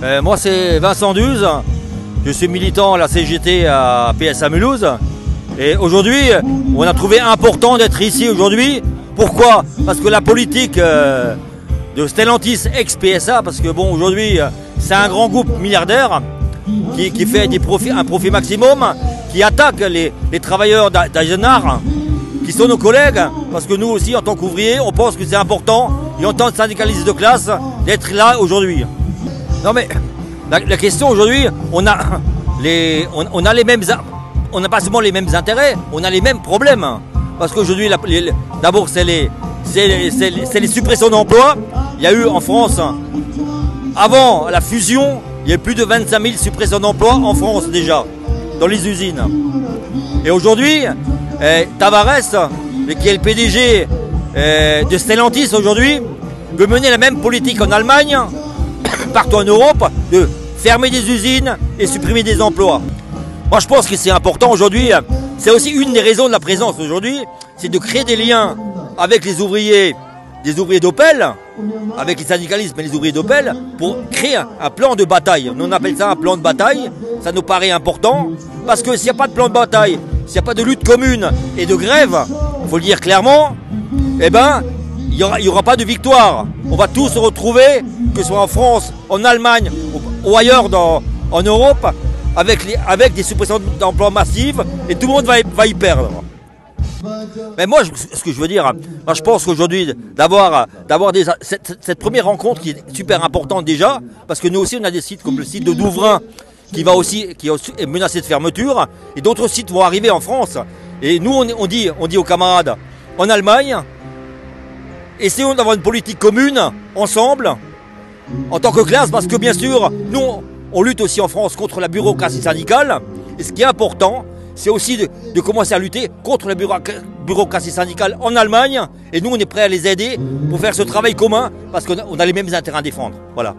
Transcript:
Euh, moi, c'est Vincent Duze. Je suis militant à la CGT à PSA Mulhouse. Et aujourd'hui, on a trouvé important d'être ici aujourd'hui. Pourquoi? Parce que la politique euh, de Stellantis ex-PSA, parce que bon, aujourd'hui, c'est un grand groupe milliardaire qui, fait un profit maximum, qui attaque les, travailleurs d'Eisenhower, qui sont nos collègues, parce que nous aussi, en tant qu'ouvriers, on pense que c'est important, et en tant que syndicalistes de classe, d'être là aujourd'hui. Non mais, la, question aujourd'hui, on a les, on, a les mêmes, on n'a pas seulement les mêmes intérêts, on a les mêmes problèmes. Parce qu'aujourd'hui, d'abord, c'est les, les, les- suppressions d'emplois. Il y a eu en France, avant la fusion, il y a eu plus de 25 000 suppressions d'emplois en France déjà, dans les usines. Et aujourd'hui, eh, Tavares, qui est le PDG eh, de Stellantis aujourd'hui, veut mener la même politique en Allemagne, partout en Europe, de fermer des usines et supprimer des emplois. Moi, je pense que c'est important aujourd'hui. C'est aussi une des raisons de la présence aujourd'hui, c'est de créer des liens avec les ouvriers, des ouvriers d'Opel, avec les syndicalistes et les ouvriers d'Opel, pour créer un, plan de bataille. Nous on appelle ça un plan de bataille. Ça nous paraît important parce que s'il n'y a pas de plan de bataille, s'il n'y a pas de lutte commune et de grève, il faut le dire clairement, eh ben, il n'y aura pas de victoire. On va tous se retrouver, que ce soit en France, en Allemagne ou, ailleurs dans, en Europe, avec, avec des suppressions d'emplois massives et tout le monde va, va y perdre. Mais moi, ce que je veux dire, moi, je pense qu'aujourd'hui, d'avoir, d'avoir cette, cette première rencontre qui est super importante déjà, parce que nous aussi, on a des sites comme le site de Douvrin, qui va aussi, qui est menacé de fermeture, et d'autres sites vont arriver en France. Et nous, on, on dit, on dit aux camarades, en Allemagne, essayons d'avoir une politique commune, ensemble, en tant que classe, parce que bien sûr, nous, on lutte aussi en France contre la bureaucratie syndicale. Et ce qui est important, c'est aussi de, commencer à lutter contre la bureaucra- bureaucratie syndicale en Allemagne. Et nous, on est prêts à les aider pour faire ce travail commun, parce qu'on a, on a les mêmes intérêts à défendre. Voilà.